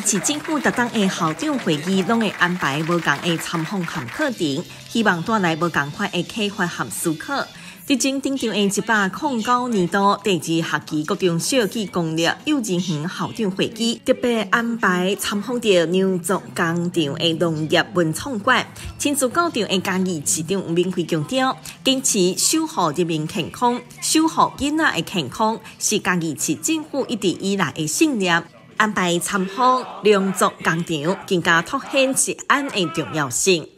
市政府特等的校长会议，拢会安排无同的参访和课程，希望带来无同款的启发和思考。伫正顶场的一百零九年度第二学期各种小技攻略幼稚园校长会议，特别安排参访到牛族工厂的农业文创馆。亲自校长的家义市长吴明辉强调，坚持守护人民健康、守护囡仔的健康，是家义市政府一直以来的信念。安排参访农族工厂，更加凸显治安的重要性。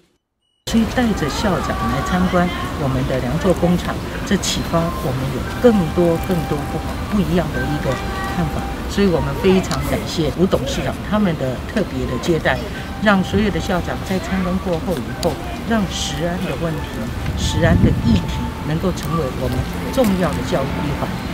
所以带着校长来参观我们的良作工厂，这启发我们有更多更多不不一样的一个看法。所以我们非常感谢吴董事长他们的特别的接待，让所有的校长在参观过后以后，让食安的问题、食安的议题能够成为我们重要的教育一环。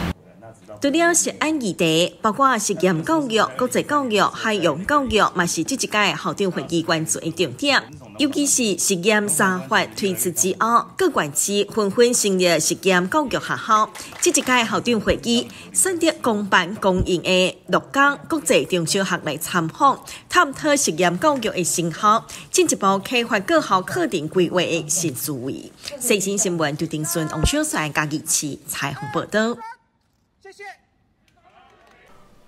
除了食安议题，包括实验教育、国际教育、海洋教育，嘛是这一届校长会议关注的重点。尤其是实验三法推出之后，各县市纷纷成立实验教育学校。这一届校长会议选择公办公营的六江国际中小学来参访，探讨实验教育的成效，进一步开发各校课程规划的新思维。四新新闻就丁顺王小帅加一次彩虹报道。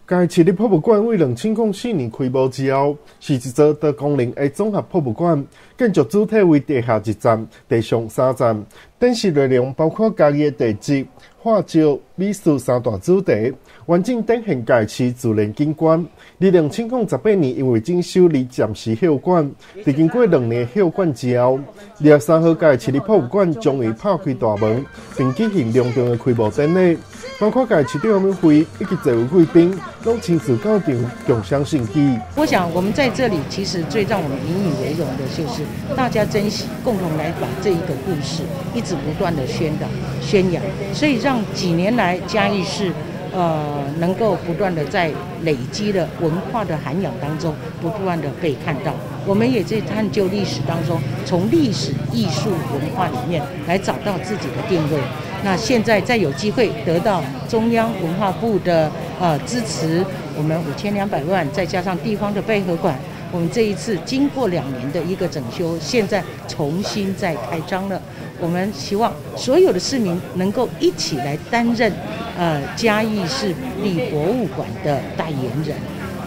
该市立博物馆为两千零四年开幕之后，是一座多功能的综合博物馆。建筑主体为地下一站、地上三站，展示内容包括家己的地质、画照、美术三大主题，完整展现该市自然景观。二零千零十八年，因为整修而暂时休馆。在经过两年休馆之后，二十三号，该市立博物馆终于拍开大门，并举行隆重的开幕典礼。包括该市长们会以及这位贵宾，都亲自到场共享盛举。我想，我们在这里其实最让我们引以为荣的就是大家珍惜，共同来把这一个故事一直不断的宣导、宣扬，所以让几年来嘉义市。呃，能够不断的在累积的文化的涵养当中，不断的被看到。我们也在探究历史当中，从历史、艺术、文化里面来找到自己的定位。那现在再有机会得到中央文化部的呃支持，我们五千两百万，再加上地方的配合馆，我们这一次经过两年的一个整修，现在重新再开张了。我们希望所有的市民能够一起来担任。呃，嘉义市立博物馆的代言人，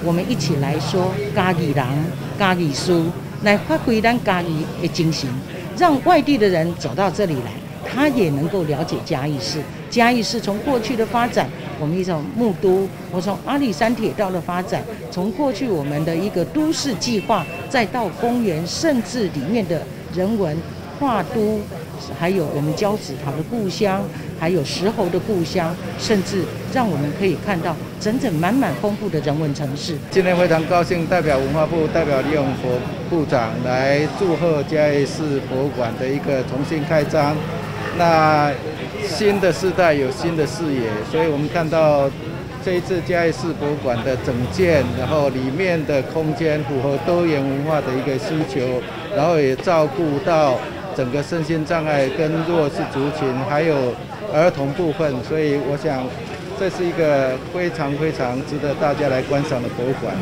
我们一起来说咖喱郎、咖喱书，来发挥咱咖喱的精神，让外地的人走到这里来，他也能够了解嘉义市。嘉义市从过去的发展，我们一种木都，我从阿里山铁道的发展，从过去我们的一个都市计划，再到公园，甚至里面的人文画都。还有我们交子桃的故乡，还有石猴的故乡，甚至让我们可以看到整整满满丰富的人文城市。今天非常高兴，代表文化部，代表李永福部长来祝贺嘉义市博物馆的一个重新开张。那新的时代有新的视野，所以我们看到这一次嘉义市博物馆的整建，然后里面的空间符合多元文化的一个需求，然后也照顾到。整个身心障碍跟弱势族群，还有儿童部分，所以我想这是一个非常非常值得大家来观赏的博物馆。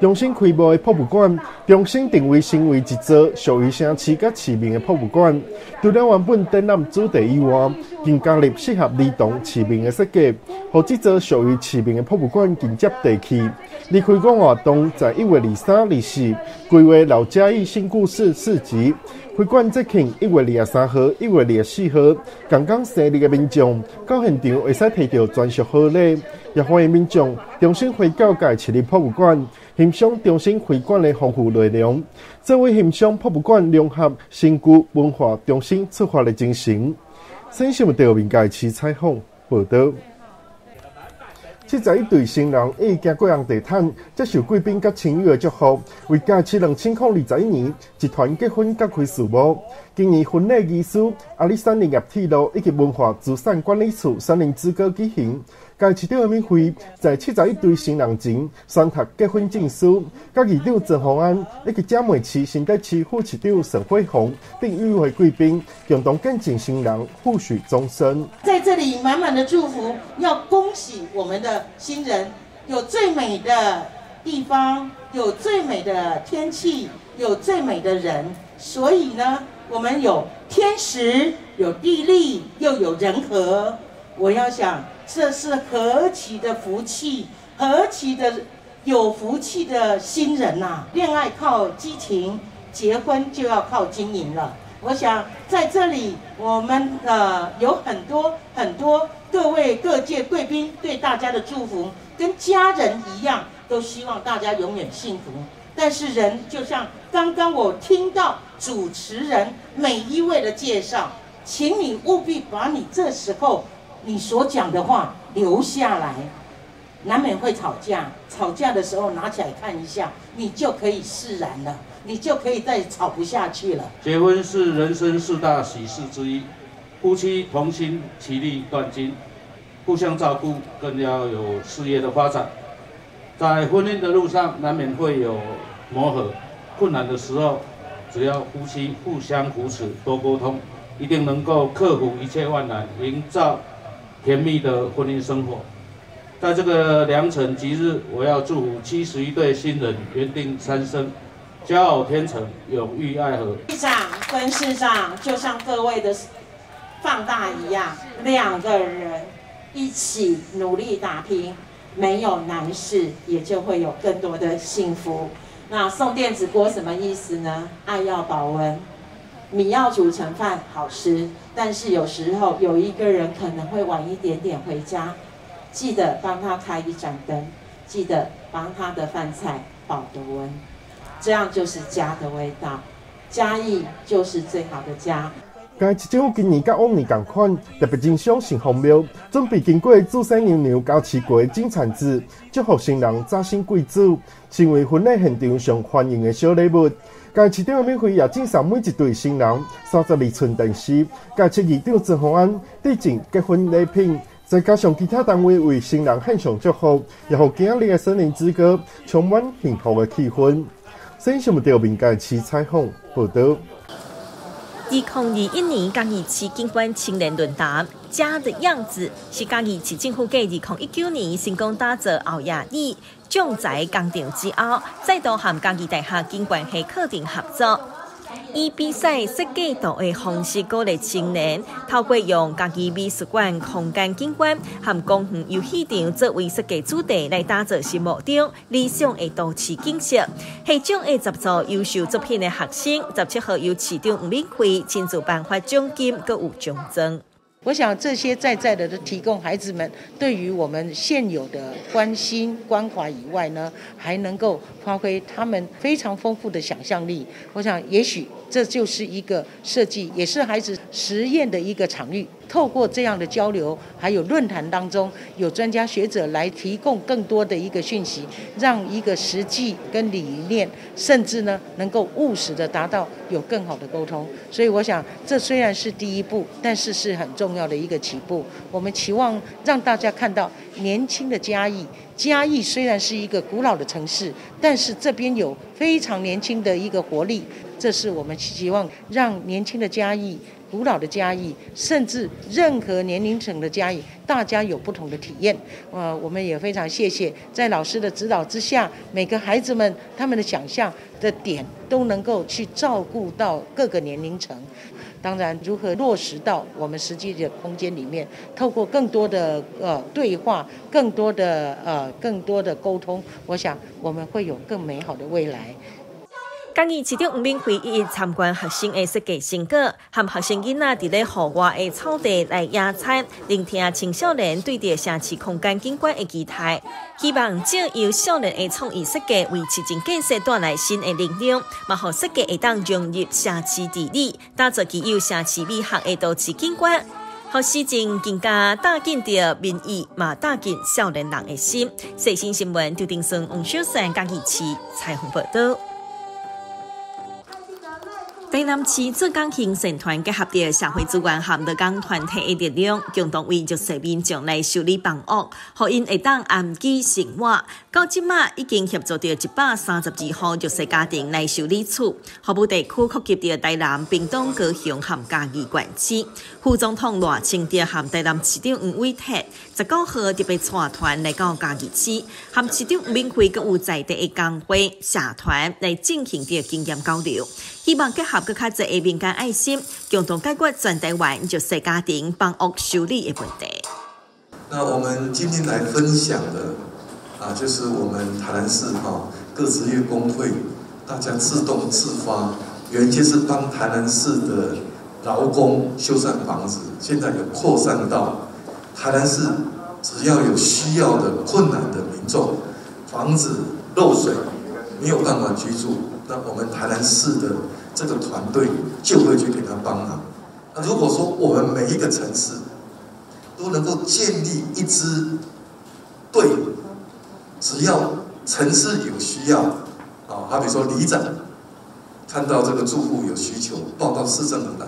重新开幕的博物馆，重新定位成为一座属于城市甲市民的博物馆。除了原本展览主题以外，更加入适合儿童市民的设计，让这座属于市民的博物馆更接地气。离开馆活动在一月二三、二四，规划老嘉义新故事市集。开馆即庆一月二十三号、一月二十四号，刚刚生日的民众到现场会使摕到专属贺礼，也欢迎民众重新回到该市立博物馆。欣赏中心会馆的丰富内容，作为欣赏博物馆融合新旧文化中心出发的精神。新闻调面界市采访报道。七十一对新人已经过上地毯，接受贵宾甲亲友的祝福，为假期两千零二十一年集团结婚甲开序幕。今年婚礼仪式，阿里山林业铁路以及文化资产管理处三年之歌举行。该市长免费在七十一对新人前宣读结婚证书，甲二长郑宏安以及嘉美市新德区副市长沈辉宏并与会贵宾共同见证新人互许终身。在这里满满的祝福，要恭喜我们的新人有最美的地方，有最美的天气，有最美的人，所以呢，我们有天时，有地利，又有人和。我要想，这是何其的福气，何其的有福气的新人呐！恋爱靠激情，结婚就要靠经营了。我想在这里，我们呃有很多很多各位各界贵宾对大家的祝福，跟家人一样，都希望大家永远幸福。但是人就像刚刚我听到主持人每一位的介绍，请你务必把你这时候你所讲的话留下来，难免会吵架，吵架的时候拿起来看一下，你就可以释然了。你就可以再吵不下去了。结婚是人生四大喜事之一，夫妻同心，其利断金，互相照顾，更要有事业的发展。在婚姻的路上，难免会有磨合、困难的时候，只要夫妻互相扶持，多沟通，一定能够克服一切万难，营造甜蜜的婚姻生活。在这个良辰吉日，我要祝福七十一对新人缘定三生。骄傲天成，永浴爱河。市长跟市长就像各位的放大一样，两个人一起努力打拼，没有难事，也就会有更多的幸福。那送电子锅什么意思呢？爱要保温，米要煮成饭好吃，但是有时候有一个人可能会晚一点点回家，记得帮他开一盏灯，记得帮他的饭菜保得温。这样就是家的味道，嘉义就是最好的家。嘉义政府今年甲往年同款，特别欣赏新丰庙，准备经过祖先牛牛交持过金铲子，祝福新人早生贵子，成为婚礼现场上欢迎的小礼物。嘉义市长免费也赠送每一对新人三十二寸电视。嘉义市议长郑鸿安递进结婚礼品，再加上其他单位为新人献上祝福，也让今日的森林之歌充满幸福的气氛。新闻调民间市采访报道。二零二一年嘉义市景观青年论坛，家的样子是嘉义市政府继二零一九年成功打造后亚里重在工厂之后，再度和嘉义大厦景观系课程合作。以比赛设计图的方式鼓励青年，透过用家己美术馆空间景观和公园游戏场作为设计主题来打造心目中理想的都市景色。系奖的十座优秀作品的学生，十七号由市长吴明辉亲自颁发奖金，各有奖章。我想这些在在的都提供孩子们对于我们现有的关心关怀以外呢，还能够发挥他们非常丰富的想象力。我想也许这就是一个设计，也是孩子实验的一个场域。透过这样的交流，还有论坛当中有专家学者来提供更多的一个讯息，让一个实际跟理念，甚至呢能够务实的达到有更好的沟通。所以我想，这虽然是第一步，但是是很重重要的一个起步。我们期望让大家看到年轻的嘉义，嘉义虽然是一个古老的城市，但是这边有非常年轻的一个活力。这是我们希望让年轻的嘉义。古老的嘉义，甚至任何年龄层的嘉义，大家有不同的体验。呃，我们也非常谢谢，在老师的指导之下，每个孩子们他们的想象的点都能够去照顾到各个年龄层。当然，如何落实到我们实际的空间里面，透过更多的呃对话，更多的呃更多的沟通，我想我们会有更美好的未来。今日市长吴明辉一一参观学生的设计成果，和学生囡仔伫咧户外的草地来野餐，聆听青少年对着城市空间景观的期待，希望借由少年的创意设计，为市政建设带来新的力量，嘛，好设计会当融入城市治理，打造具有城市美学的都市景观，好市政更加打进着民意，嘛打进少年人的心。最新新闻，刘定生、王小山、江义琪采访报道。台南市浙江行政团结合的社会资源和德江团体的力量，共同为弱势民众来修理房屋，互因会当安居生活。到即马已经协助到一百三十二户弱势家庭来修理厝。服务地区扩及到台南、屏东、高雄和嘉义县市。副总统赖清德和台南市长吴伟泰十九号特别带团来到嘉义市，和市长吴明辉佮有在地的工会社团来进行的经验交流。希望结合更加侪的民间爱心，共同解决全台湾就是家庭房屋修理的问题。那我们今天来分享的啊，就是我们台南市哈各职业工会，大家自动自发，原先是帮台南市的劳工修缮房子，现在有扩散到台南市，只要有需要的困难的民众，房子漏水没有办法居住。那我们台南市的这个团队就会去给他帮忙。那如果说我们每一个城市都能够建立一支队，只要城市有需要，啊，好比说里长看到这个住户有需求，报到市政府来，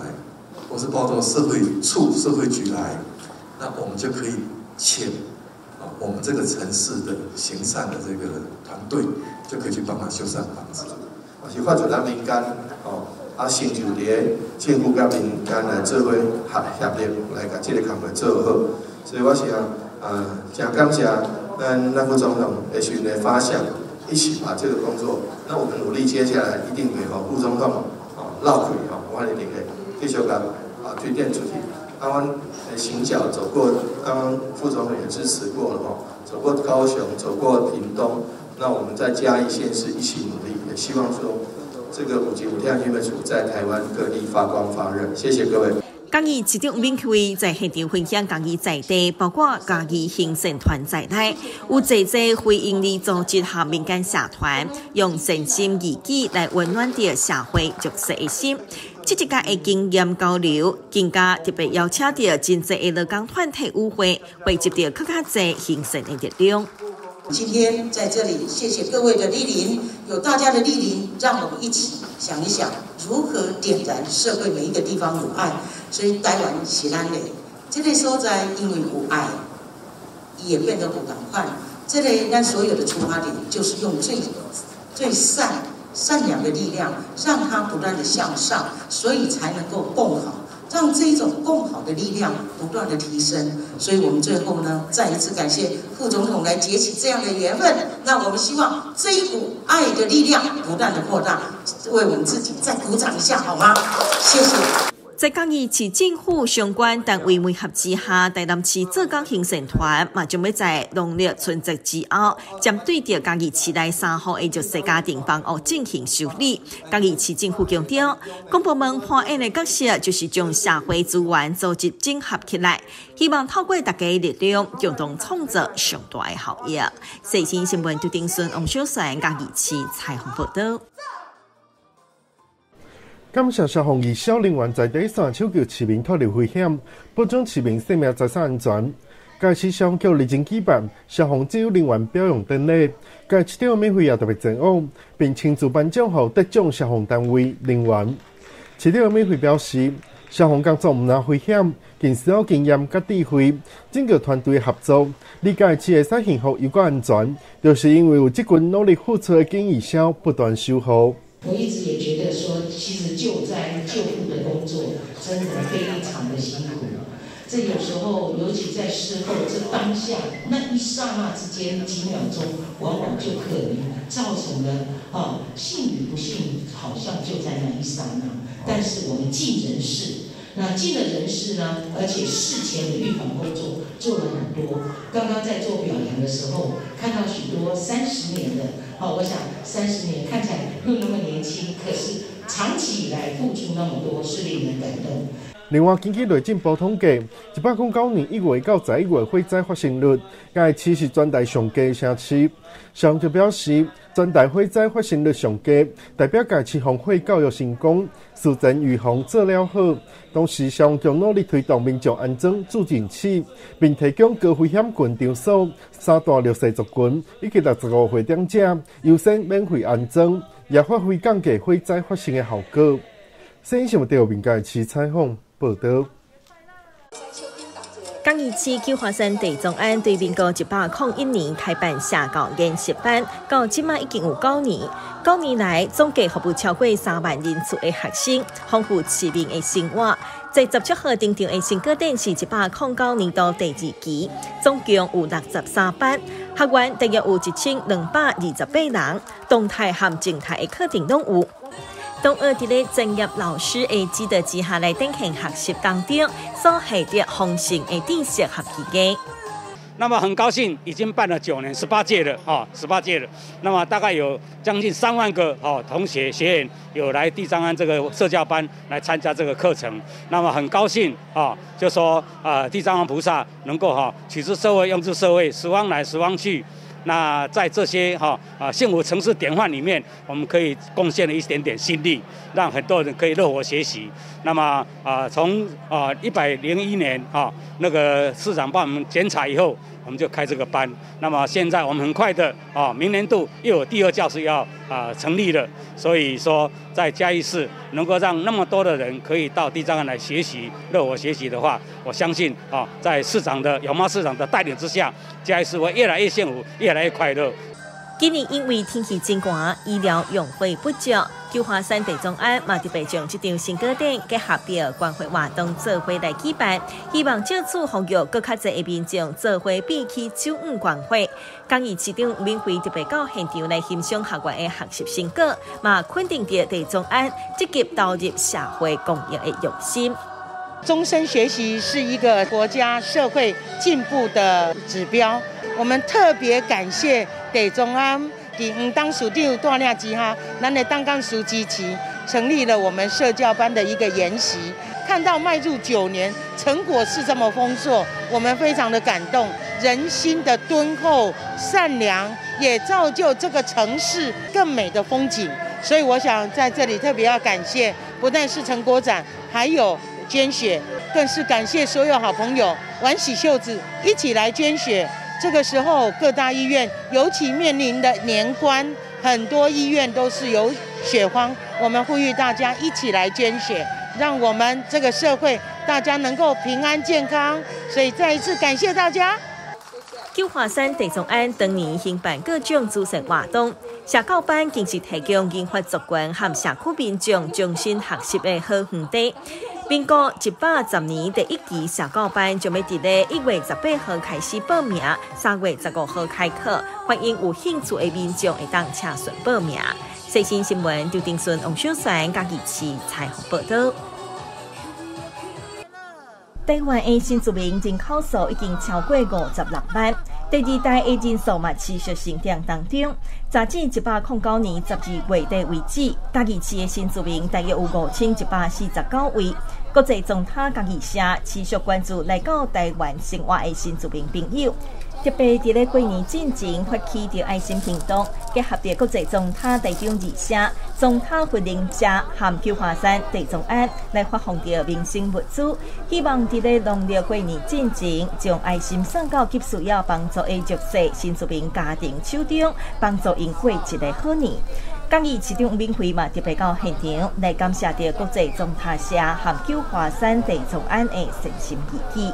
或是报到社会处、社会局来，那我们就可以请啊我们这个城市的行善的这个团队，就可以去帮他修缮房子。是发自咱民间哦，啊，成就伫政府甲民间来做伙合协力来甲即个工作做好。所以我想啊，真感谢咱咱副总统会选的发想，一起把这个工作，那我们努力接下来一定会吼副总统哦绕开哦，我一定会继续甲啊推荐出去。刚刚行脚走过，刚刚副总统也支持过了吼，走过高雄，走过屏东。那我们在嘉义县市一起努力，也希望说这个五级五天运动处在台湾各地发光发热。谢谢各位。嘉义市长吴奎在现场分享嘉义在地，包括嘉义行政团在内，有济济非营利组织和民间社团，用诚心义举来温暖着社会弱势的心。这一届的经验交流，更加特别邀请到真济的劳工团体舞会，汇集到更加济行善的力量。今天在这里，谢谢各位的莅临，有大家的莅临，让我们一起想一想，如何点燃社会每一个地方有爱。所以台湾是咱的，这个所在因为有爱，也变得不赶快。这里咱所有的出发点，就是用最最善善良的力量，让它不断的向上，所以才能够更好。让这种共好的力量不断的提升，所以我们最后呢，再一次感谢副总统来结起这样的缘分。那我们希望这一股爱的力量不断的扩大，为我们自己再鼓掌一下好吗？谢谢。在嘉义市政府相关单位配合之下，台南市浙江行政团嘛，将要在农历春节之后，针对着嘉义市内三号的弱势家庭房屋进行修理。嘉义市政府强调，公部门扮演的角色就是将社会资源组织整合起来，希望透过大家的力量，共同创造上大的效益。四新新闻，杜丁顺、王小帅，嘉义市彩虹报道。感谢消防与小人员在第一线抢救市民脱离危险，保障市民生命财产安全。该市消防局历经举办消防救人员表扬典礼，该市长免费也特别前往，并亲自颁奖后得奖消防单位人员。市长免费表示，消防工作毋难危险，更需要经验甲智慧，整个团队合作，理解市会使幸福又个安全，就是因为有即群努力付出的经营销不断修复。我一直也觉得说，其实救灾救护的工作真的非常的辛苦。这有时候，尤其在事后这当下那一刹那之间几秒钟，往往就可能造成了啊幸与不幸，好像就在那一刹那。但是我们尽人事。那尽了人事呢，而且事前的预防工作做了很多。刚刚在做表扬的时候，看到许多三十年的，哦，我想三十年看起来又那么年轻，可是长期以来付出那么多，是令人感动。另外，根据内政部统计，一百零九年一月到十一月火灾发生率，该市是全台上低城市。上就表示，全台火灾发生率上低，代表该市防火教育成功，事前预防做了好。同时，上将努力推动民众安装助警器，并提供高危险群场所、三大绿色族群以及六十五岁长者优先免费安装，也发挥降低火灾发生的效果。新新闻台民间市采访报道。嘉义市九华山地中庵对民国一百零一年开办下教研习班，到今麦已经有九年。九年来，总计服务超过三万人次的学生，丰富市民的生活。在十七号登场的新歌电是一百零九年度第二期，总共有六十三班，学员大约有一千两百二十八人，动态和静态的课程都有。同学伫咧专业老师的指导之下来进行学习当中，所获得丰盛的知识和技艺。那么很高兴，已经办了九年，十八届了，哈，十八届了。那么大概有将近三万个哈同学学员有来地藏庵这个社教班来参加这个课程。那么很高兴啊，就说啊，地藏王菩萨能够哈取之社会，用之社会，十方来，十方去。那在这些哈啊幸福城市典范里面，我们可以贡献了一点点心力，让很多人可以乐活学习。那么啊，从啊一百零一年啊那个市长帮我们剪彩以后。我们就开这个班，那么现在我们很快的啊，明年度又有第二教室要啊成立了，所以说在嘉义市能够让那么多的人可以到地藏庵来学习、乐活学习的话，我相信啊，在市长的有猫市长的带领之下，嘉义市会越来越幸福、越来越快乐。今年因为天气真寒，医疗用会不足，九华山地中庵嘛特别将这场新歌展结合表关怀活动做回来举办，希望借此呼吁各较侪民众做回必去九五关怀。刚以市长免费特别到现场来欣赏学员的学习成果，嘛肯定着地中庵积极投入社会公益的用心。终身学习是一个国家社会进步的指标。我们特别感谢地中庵伫五当属长大量之下，咱的当干书记期成立了我们社教班的一个研习，看到迈入九年，成果是这么丰硕，我们非常的感动。人心的敦厚、善良，也造就这个城市更美的风景。所以我想在这里特别要感谢，不但是陈国展，还有捐血，更是感谢所有好朋友挽起袖子一起来捐血。这个时候，各大医院尤其面临的年关，很多医院都是有血荒。我们呼吁大家一起来捐血，让我们这个社会大家能够平安健康。所以再一次感谢大家。九华山地中庵当年兴办各种组成活动，社教班更是提供研发族群和社区民众终身学习的好园地。民国一百十年第一期社教班就要伫咧一月十八号开始报名，三月十五号开课，欢迎有兴趣的民众会当查询报名。最新新闻，刘定顺、王小山、嘉义市采访报道。台湾的新住民人口数已经超过五十六万，第二代的人数嘛持续成长当中。截至一百零九年十二月底为止，家己市的新住民大约有五千一百四十九位。国际总塔嘉义社持续关注来到台湾生活的新住民朋友。特别伫咧过年之前发起着爱心行动，结合着国际中塔代表二社、中塔活灵者和九华山地中庵来发放着民生物资，希望伫咧农历过年之前，将爱心送到急需要帮助的弱势新住民家庭手中，帮助因过一个好年。刚义市长明辉嘛特别到现场来感谢着国际中塔社和九华山地中庵的诚心义举。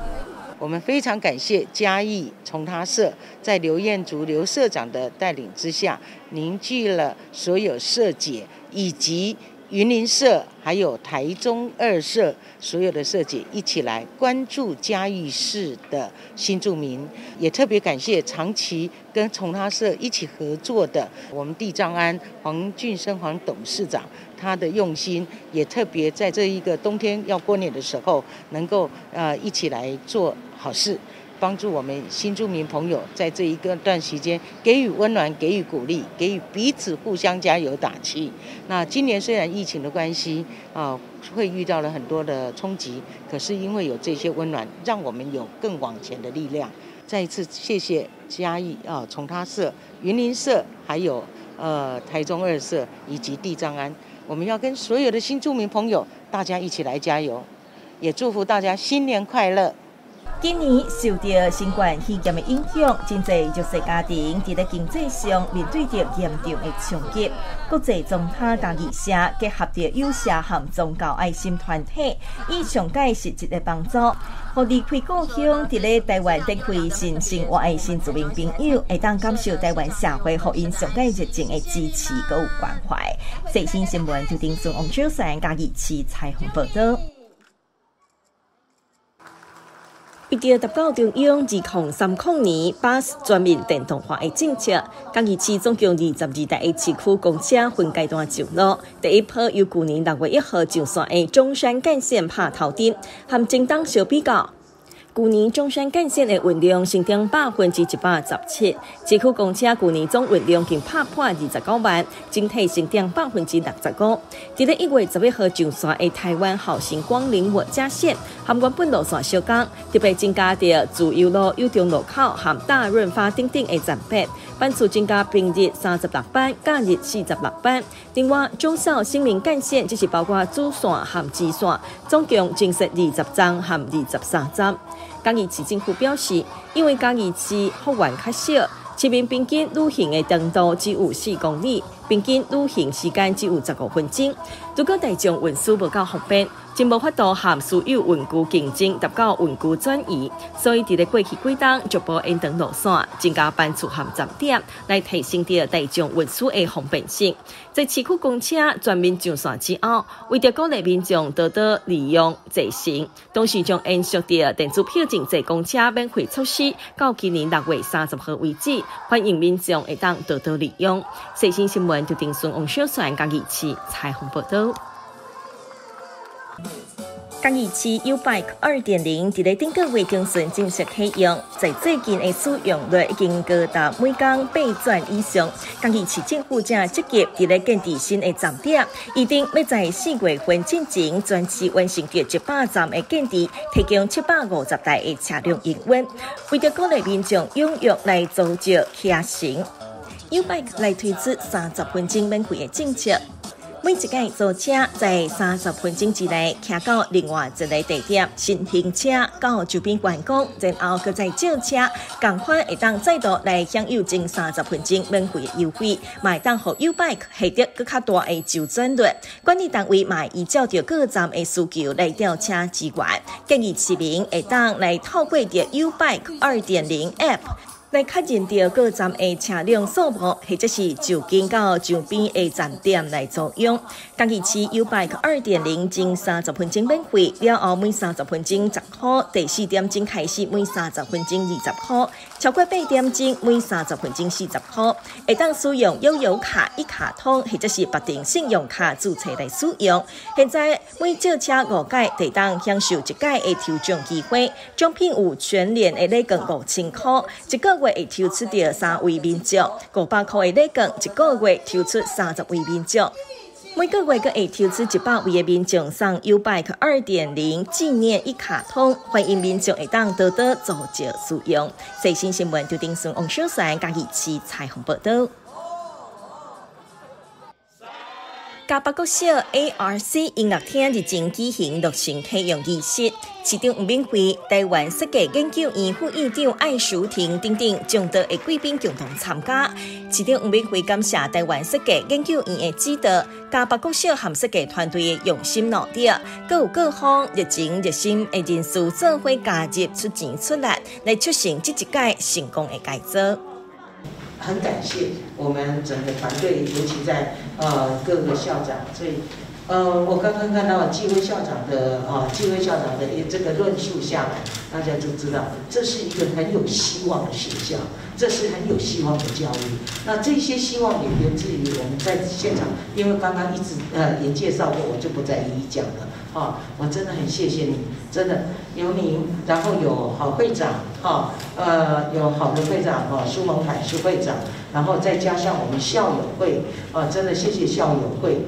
我们非常感谢嘉义从他社在刘彦竹刘社长的带领之下，凝聚了所有社姐以及云林社，还有台中二社所有的社姐一起来关注嘉义市的新住民，也特别感谢长期跟从他社一起合作的我们地藏庵黄俊生黄董事长，他的用心也特别在这一个冬天要过年的时候，能够呃一起来做。好事，帮助我们新住民朋友在这一个段时间给予温暖、给予鼓励、给予彼此互相加油打气。那今年虽然疫情的关系啊，会遇到了很多的冲击，可是因为有这些温暖，让我们有更往前的力量。再一次谢谢嘉义啊，从他社、云林社，还有呃台中二社以及地藏庵，我们要跟所有的新住民朋友大家一起来加油，也祝福大家新年快乐。今年受到新冠肺炎的影响，真济弱势家庭伫咧经济上面对着严重的冲击。国际宗他家义社结合着有社和宗教爱心团体，以上届实质的帮助，互离开故乡伫咧台湾得开新生活的新住民朋友，会当感受台湾社会互因上届热情的支持佮有关怀。最新新闻就定从王小山家义市采访报道。为着达到中央二控三控年巴士全面电动化的政策，江西市总共二十二台的市区公车分阶段上路。第一波由去年六月一号上线的中山干线拍头顶，和京东小比较。去年中山干线的运量成长百分之一百十七，市区公车去年总运量竟拍破二十九万，整体成长百分之六十五。伫咧一月十一号上线的台湾好行光临我家线，含原本路线小港，特别增加着自由路、友中路口和大润发等等的站牌，班次增加平日三十六班，假日四十六班。另外，中小新民干线就是包括主线和支线，总共增设二十站和二十三站。嘉义市政府表示，因为嘉义市幅员较小，市民平均旅行的长度只有四公里。平均旅行时间只有十五分钟。如果大众运输不够方便，真无法度和所有运具竞争，达到运具转移。所以，伫咧过去几档逐步延长路线，增加班次含站点，来提升着大众运输的方便性。在市区公车全面上线之后，为着鼓励民众多多利用坐行，同时将延续着电子票证坐公车免费措施，到今年六月三十号为止，欢迎民众会当多多利用。最新新闻。就定顺王小帅家义市彩虹报道。嘉义市 U Bike 二点零伫咧顶个月中旬正式启用，在最近的使用率已经高达每天八转以上。嘉义市政府正积极伫咧建置新的站点，预定要在四月份进行全市完成着一百站的建置，提供七百五十台的车辆营运，为着鼓励民众踊跃来组织骑行。U Bike 来推出三十分钟免费的政策，每一个坐车在三十分钟之内骑到另外一个地点，先停车到周边观光，然后搁再借车，赶快会当再度来享有近三十分钟免费优惠，买当互 U Bike 获得更较大的周转率。管理单位买依照着各站的需求来调车资源，建议市民会当来透过着 U Bike 二点零 App。来确认到各站的车辆数目，或者是就近到周边的站点来作用。嘉义市 U Bike 二点零经三十分钟免费，了后每三十分钟十块，第四点钟开始每三十分钟二十块，超过八点钟每三十分钟四十块。会当使用悠游卡、一卡通或者是特定信用卡注册来使用。现在每借车五届，会当享受一届的抽奖机会，奖品有全年的礼券五千块，一个。月会抽出第三位民众，五百块的礼券，一个月抽出三十位民众，每个月阁会抽出一百位的民众送 U Bike 二点零纪念一卡通，欢迎民众会当多多做着使用。最新新闻就定送王小山加一期彩虹报道。嘉北国小 ARC 音乐厅日前举行落成启用仪式，市长吴炳辉、台湾设计研究院副院长艾淑婷等等众多的贵宾共同参加。市长吴炳辉感谢台湾设计研究院的指导，嘉北国小和设计团队的用心努力，各有各方热情热心的人士做伙加入出钱出力，来促成这一届成功的改造。很感谢我们整个团队，尤其在呃各个校长，所以呃我刚刚看到纪威校长的啊纪威校长的这个论述下来，大家就知道这是一个很有希望的学校，这是很有希望的教育。那这些希望也源自于我们在现场，因为刚刚一直呃也介绍过，我就不再一一讲了。啊，我真的很谢谢你，真的有你，然后有好会长，哈，呃，有好的会长，哈，苏蒙凯苏会长，然后再加上我们校友会，啊，真的谢谢校友会。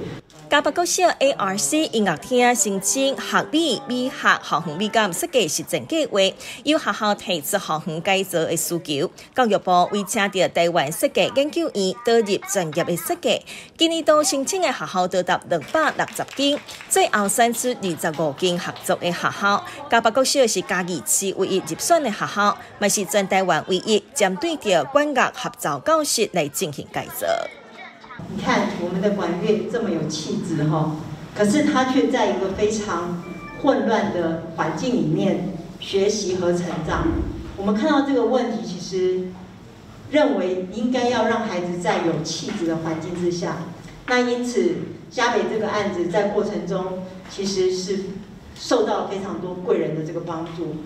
嘉北国小 ARC 音乐厅申请学美美学校园美感设计实证计划，由学校提出校园改造的需求，教育部为请到台湾设计研究院导入专业的设计，今年度申请的学校多达两百六十间，最后选出二十五间合作的学校。嘉北国小是嘉义市唯一入选的学校，也是全台湾唯一针对着管乐合作教室来进行改造。你看我们的管乐这么有气质哈，可是他却在一个非常混乱的环境里面学习和成长。我们看到这个问题，其实认为应该要让孩子在有气质的环境之下。那因此，嘉北这个案子在过程中其实是受到非常多贵人的这个帮助。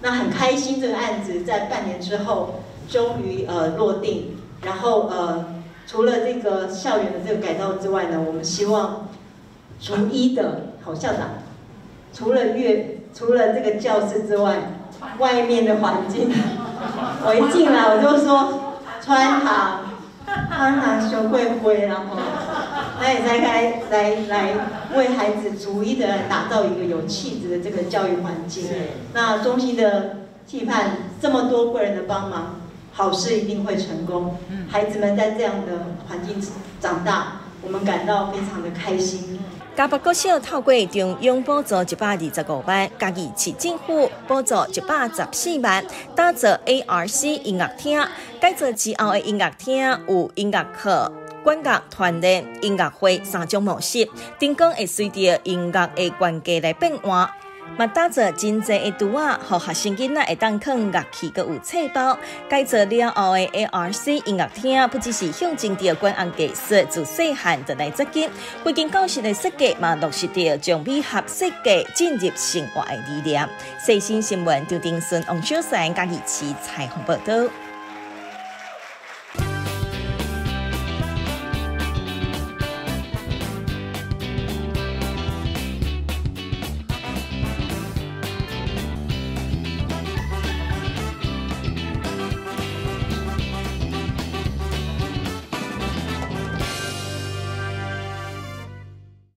那很开心，这个案子在半年之后终于呃落定，然后呃。除了这个校园的这个改造之外呢，我们希望逐一的好校长，除了乐，除了这个教室之外，外面的环境，我一进来我就说穿堂，穿堂学会灰，然后那也在该来来为孩子逐一的打造一个有气质的这个教育环境。那中心的期盼这么多贵人的帮忙。好事一定会成功。孩子们在这样的环境长大，我们感到非常的开心。嘉北国小透过中央补助一百二十五万，嘉义市政府补助一百十四万，打造 ARC 音乐厅。改造之后的音乐厅有音乐课、管乐团练、音乐会三种模式，灯光会随着音乐的关节来变换。嘛打造真济的图啊，互学生囡仔会当放乐器个有册包。改造了后的 ARC 音乐厅，不只是向前着观音技术，自细汉就来扎根。规间教室的设计嘛，落实着将美学设计进入生活的理念。细心新闻，张丁顺、王小山、嘉义市采访报道。